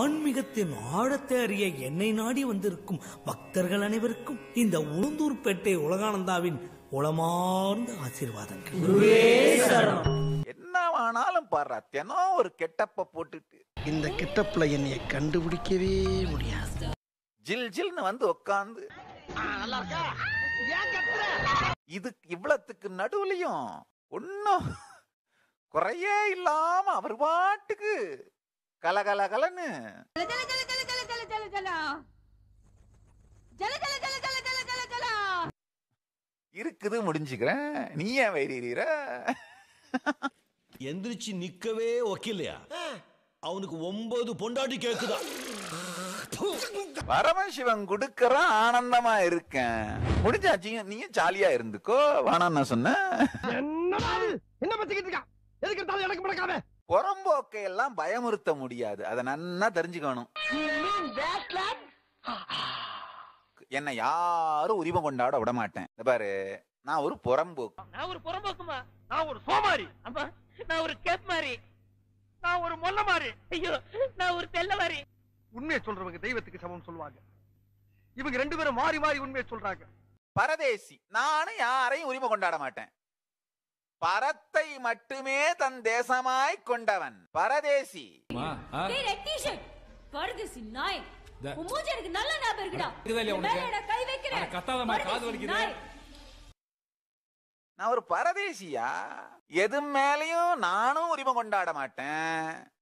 ஆன்மீகத்தின் ஆழத்தை அறிய என்னை நாடி வந்திருக்கும் பக்தர்கள் அனைவருக்கும் இந்த உளுந்தூர்பேட்டை உலகானந்தாவின் உளமார்ந்த ஆசீர்வாதங்கள். என்ன வேணாலும் பாடுறா தினம் ஒரு கெட்டப்ப போட்டுட்டு. இந்த கிட்டப்ல என்னைய கண்டுபிடிக்கவே முடியாது. ஜில் ஜில்னு வந்து உட்காந்து இது இவ்வளத்துக்கு நடுவுலயும் ஒன்னும் குறையே இல்லாம அவர் பாட்டுக்கு கலகல கலன்னு. இருக்குது முடிஞ்சுக்கிறேன். நீ ஏன் வைரீர எந்திரிச்சு நிக்கவே ஒக்கில்லையா அவனுக்கு ஒன்பது பொண்டாட்டி கேக்குதா? பரமசிவன் கொடுக்கறான் ஆனந்தமா இருக்கேன். முடிஞ்சாச்சு நீயும் ஜாலியா இருந்துக்கோ. வேணாம் நான் சொன்னேன் என்ன பத்திக்கிட்டு இருக்கா? எதுக்கு எனக்கு முடக்காம புறம்போக்கை எல்லாம் பயமுறுத்த முடியாது. அதை நன்னா தெரிஞ்சுக்கணும். என்னை யாரும் உரிமை கொண்டாட விட மாட்டேன் இந்த பாரு நான் ஒரு புறம்போக்கு. நான் ஒரு புறம்போக்குமா? நான் ஒரு சோமாரி. அம்மா நான் ஒரு கேப் மாறி. நான் ஒரு மொல்ல மாறி. ஐயோ நான் ஒரு தெல்ல மாறி. உண்மையை சொல்றவங்க தெய்வத்துக்கு சமம் சொல்லுவாங்க. இவங்க ரெண்டு பேரும் மாறி மாறி உண்மையை சொல்றாங்க. பரதேசி நானும் யாரையும் உரிமை கொண்டாட மாட்டேன். பரத்தை மட்டுமே தன் தேசமாய் கொண்டவன். பரதேசி. நாய். நல்ல ஞாபகம் இருக்குடா. நான் கை வைக்கிறேன். அட, கத்தாதம்மா, காது பரதேசி வலிக்குது. நாய். நான் ஒரு பரதேசியா? எது மேலயும் நானும் உரிமை கொண்டாட மாட்டேன்.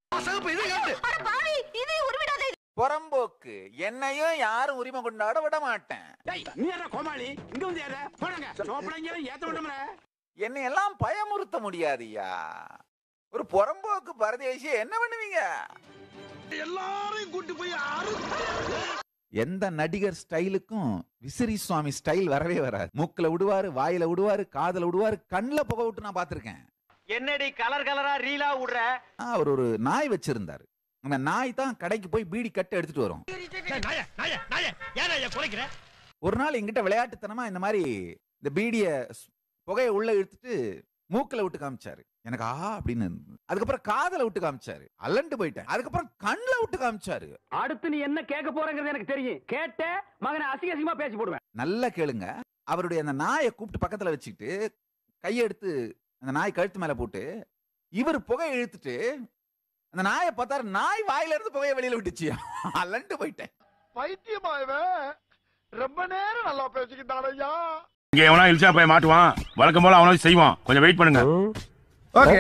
அட பாவி இது உருவிடாதே. புறம்போக்கு. என்னையும் யாரும் உரிமை கொண்டாட விட மாட்டேன். என்னை எல்லாம் பயமுறுத்த முடியாதுயா? ஒரு புறம்போக்கு பரதேசி என்ன பண்ணுவீங்க? எல்லாரையும் கூட்டி போய் எந்த நடிகர் ஸ்டைலுக்கும் விசிறி சுவாமி ஸ்டைல் வரவே வராது. மூக்குல விடுவாரு வாயில விடுவாரு காதுல விடுவாரு கண்ணுல புகை விட்டு நான் பாத்திருக்கேன் என்னடி கலர் கலரா ரீலா விடுற? அவர் ஒரு நாய் வச்சிருந்தாரு. அந்த நாய் தான் கடைக்கு போய் பீடி கட்டு எடுத்துட்டு வரும். ஒரு நாள் எங்கிட்ட விளையாட்டுத்தனமா இந்த மாதிரி இந்த பீடிய புகையை உள்ள இழுத்துட்டு மூக்குல விட்டு காமிச்சாரு. எனக்கு ஆ அப்படின்னு இருந்தது. அதுக்கப்புறம் காதுல விட்டு காமிச்சாரு. அல்லண்டு போயிட்டேன். அதுக்கப்புறம் கண்ணுல விட்டு காமிச்சாரு. அடுத்து நீ என்ன கேட்க போறங்கிறது எனக்கு தெரியும். கேட்ட மகனை அசிங்க அசிங்கமா பேசி போடுவேன். நல்லா கேளுங்க. அவருடைய அந்த நாயை கூப்பிட்டு பக்கத்துல வச்சுக்கிட்டு கையை எடுத்து அந்த நாய் கழுத்து மேல போட்டு இவர் புகையை இழுத்துட்டு அந்த நாயை பார்த்தாரு நாய் வாயில இருந்து புகையை வெளியில விட்டுச்சு. அல்லண்டு போயிட்டேன். பைத்தியமா இவன் ரொம்ப நேரம் நல்லா பேசிக்கிட்டான் ஐயா. இங்க எவனா இழிச்சா போய் மாட்டுவான். வழக்கம் போல அவனாவது செய்வான். கொஞ்சம் வெயிட் பண்ணுங்க. ஓகே.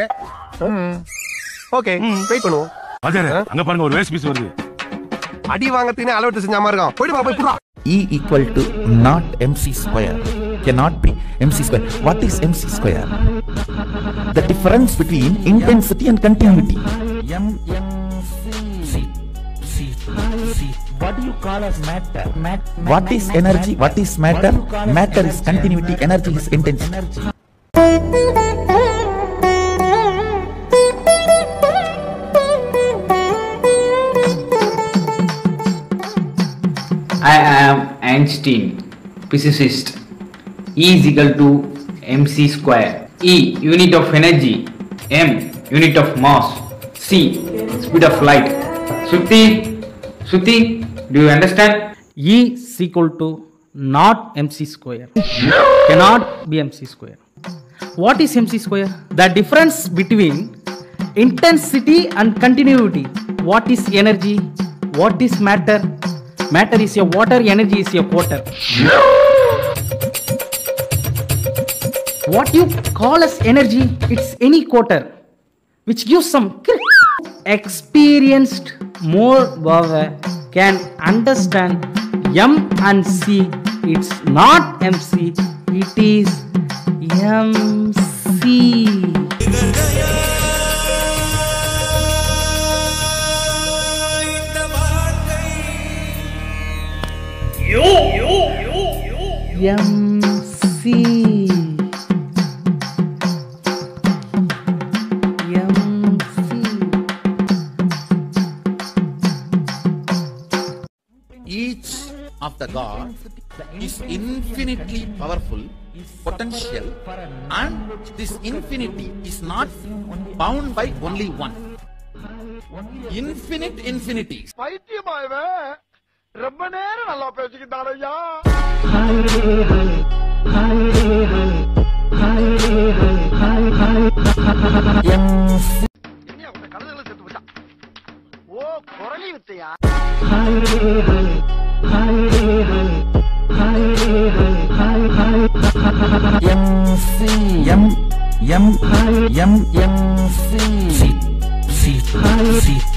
ஓகே வெயிட் பண்ணுவோம். அதே அங்க பாருங்க ஒரு வேஸ்ட் பீஸ் வருது. அடி வாங்கறதுக்கு அளவு செஞ்ச மாதிரி இருக்கும். போயிட்டு போய் புடுறா. E equal to not mc square. Cannot be mc square. What is mc square? The difference between intensity and continuity. Matter? Mat what is energy? What is matter? Matter is continuity. Energy is intensity. I am Einstein, physicist. E is equal to mc square. E unit of energy. M unit of mass. C speed of light. Shruti, Shruti, do you understand? E is equal to not mc square. Cannot be mc square. What is mc square? The difference between intensity and continuity. What is energy? What is matter? Matter is a water, energy is a quarter. What you call as energy, it's any quarter which gives some experienced more Bava can understand M and C. It's not MC, it is MC. MC. Of the God is infinitely powerful, potential, and this infinity is not bound by only one. infinite infinity பைத்தியமா இவன் ரொம்ப நேரம் நல்லா பேசிக்கிட்டான் ஐயா என்ன உங்க கழுதுகளை செத்து ஓ குரலி வித்தையா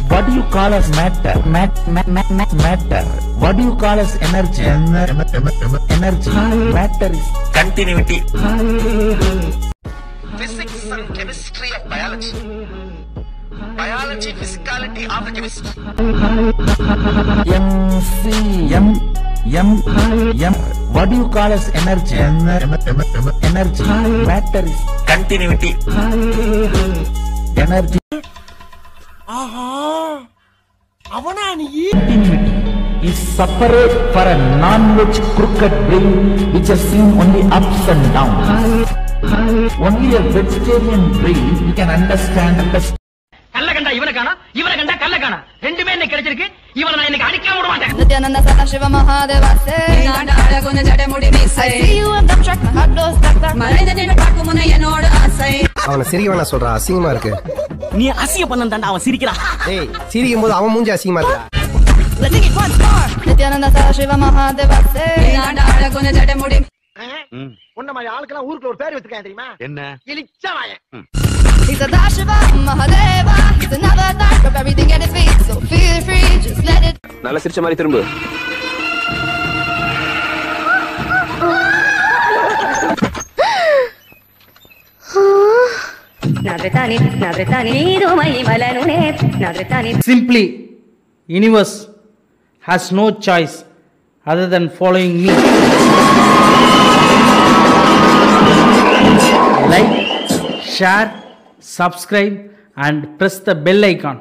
What do you call as matter? Mat, mat, mat, matter. What do you call as energy? Energy. Matter is continuity. Physics and chemistry of biology. Psychology, physicality, averages. MC. M. M. M. What do you call as energy? Energy. Matter is continuity. Energy. Aha. Avanani. Continuity is separate for a non-rich crooked brain which has seen only ups and downs. Only a vegetarian brain can understand, the. இவனை காணா இவனை கண்டா கல்ல காணா. ரெண்டுமே இன்னைக்கு கிடைச்சிருக்கு. இவனை நான் இன்னைக்கு அடிக்காம விட மாட்டேன் Nityananda Sadashiva Mahadeva say நாடாட கொஞ்சம் ஜடமுடி மீசை I see you on the track my heart goes stuck stuck மறைந்து நின்று பார்க்கும் முன்ன என்னோட ஆசை அவனை சிரிக்க சொல்றான் அசிங்கமா இருக்கு. நீ அசிய பண்ண தாண்டா அவன் சிரிக்கிறான். டேய் சிரிக்கும் போது அவன் மூஞ்சி அசிங்கமா இருக்கா? Let's take it once more Nityananda Sadashiva Mahadeva say நாடாட கொஞ்சம் ஜடமுடி உன்ன மாதிரி ஆளுக்கெல்லாம் ஊருக்குள்ள ஒரு பேர் வச்சிருக்கேன் தெரியுமா? என்ன? இழிச்சவாயன் He's a Dashiva, Mahadeva. He's another type of everything at his feet. So feel free, just let it. நல்ல சிரிச்ச மாதிரி திரும்பு Simply, universe has no choice other than following me. Like, share, subscribe, and press the bell icon.